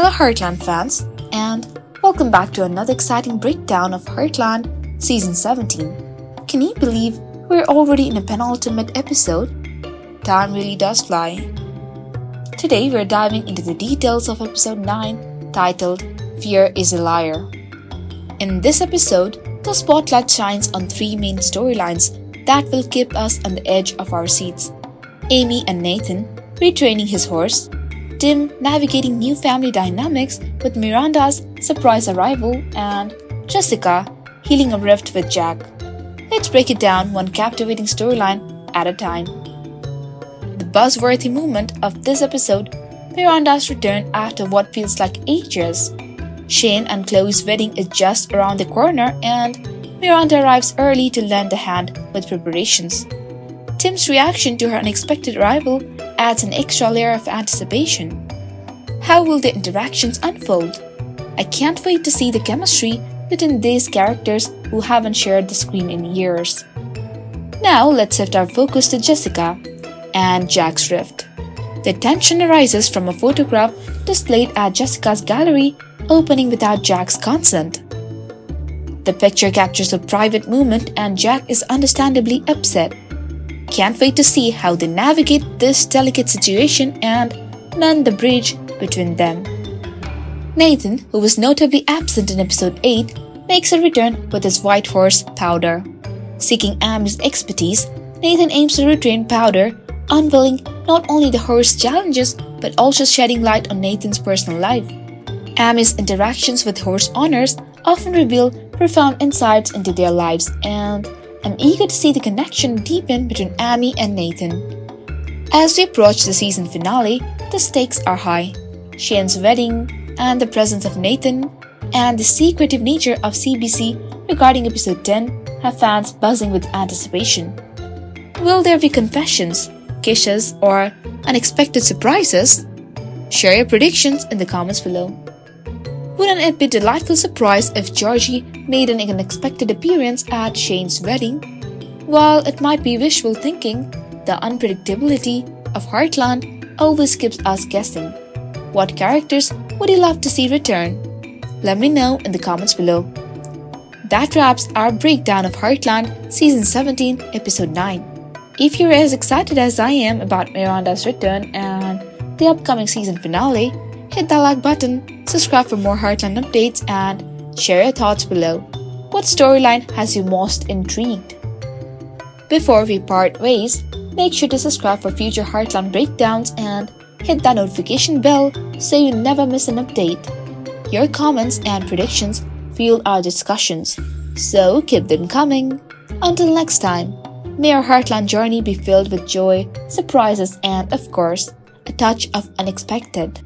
Hello, Heartland fans, and welcome back to another exciting breakdown of Heartland Season 17. Can you believe we're already in a penultimate episode? Time really does fly. Today, we're diving into the details of episode 9 titled Fear is a Liar. In this episode, the spotlight shines on three main storylines that will keep us on the edge of our seats Amy and Nathan retraining his horse, Tim navigating new family dynamics with Miranda's surprise arrival, and Jessica healing a rift with Jack. Let's break it down one captivating storyline at a time. The buzzworthy moment of this episode Miranda's return after what feels like ages. Shane and Khloe's wedding is just around the corner, and Miranda arrives early to lend a hand with preparations. Tim's reaction to her unexpected arrival adds an extra layer of anticipation. How will the interactions unfold? I can't wait to see the chemistry between these characters who haven't shared the screen in years. Now let's shift our focus to Jessica and Jack's rift. The tension arises from a photograph displayed at Jessica's gallery opening without Jack's consent. The picture captures a private moment and Jack is understandably upset. Can't wait to see how they navigate this delicate situation and mend the bridge between them. Nathan, who was notably absent in episode 8, makes a return with his white horse, Powder. Seeking Amy's expertise, Nathan aims to retrain Powder, unveiling not only the horse challenges but also shedding light on Nathan's personal life. Amy's interactions with horse owners often reveal profound insights into their lives and I'm eager to see the connection deepen between Amy and Nathan. As we approach the season finale, the stakes are high. Shane's wedding, and the presence of Nathan, and the secretive nature of CBC regarding episode 10 have fans buzzing with anticipation. Will there be confessions, kisses, or unexpected surprises? Share your predictions in the comments below. Wouldn't it be a delightful surprise if Georgie made an unexpected appearance at Shane's wedding? While it might be wishful thinking, the unpredictability of Heartland always keeps us guessing. What characters would you love to see return? Let me know in the comments below. That wraps our breakdown of Heartland Season 17, Episode 9. If you're as excited as I am about Miranda's return and the upcoming season finale, hit that like button, subscribe for more Heartland updates, and share your thoughts below. What storyline has you most intrigued? Before we part ways, make sure to subscribe for future Heartland breakdowns and hit that notification bell so you never miss an update. Your comments and predictions fuel our discussions, so keep them coming. Until next time, may our Heartland journey be filled with joy, surprises, and, of course, a touch of unexpected.